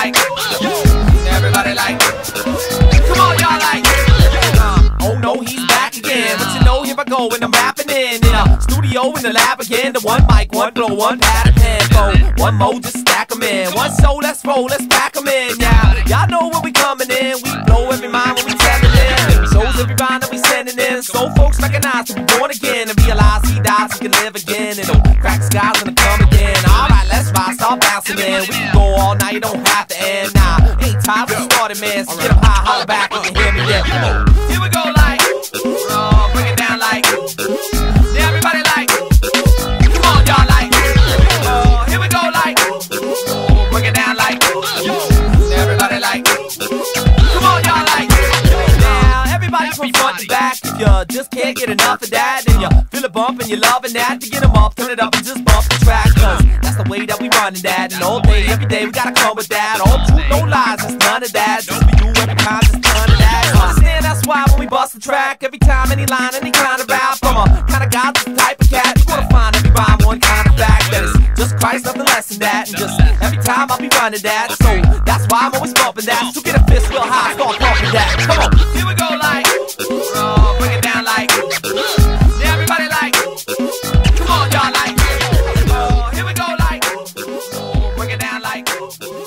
like everybody like Come on, y'all like uh, Oh no, he's back again. But you know, here I go and I'm rapping in in a studio in the lab again. The one mic, one blow, one pad of tempo. One more, just stack 'em in. One soul, let's roll, let's pack 'em in. Yeah, y'all know where we coming in. We blow every mind when we tapping in. Shows every rhyme that we sending in. So folks recognize to be born again and realize he dies, he can live again. And the crack skies in the coming start bouncing in. We can go all night, you don't have to end. Nah, ain't time for started, man. So get up high, holler back, you can hear me, yeah. Here we go, like, oh, bring it down, like. Yeah, everybody, like. Come on, y'all, like. Oh, here we go, like. Oh, bring it down, like. Everybody, like. Come on, y'all, like. Now, everybody from front to back. If you just can't get enough of that, then you feel it bump and you're loving that. To get 'em up, turn it up and just bump the track. Cause way that we running that. And all day, every day, we gotta come with that. All truth, no lies, that's none of that. Just for you, every time, just none of that. Understand that's why when we bust the track, every time, any line, any kind of rap, from a kind of guy, the type of cat, you gonna find every rhyme one kind of fact. That is just Christ, nothing less than that. And just every time I'll be running that. So that's why I'm always bumping that. So get a fist real high, start pumping that. Come on, here we go, like, oh, bring it down, like. Oh. break it down like. Oh, oh,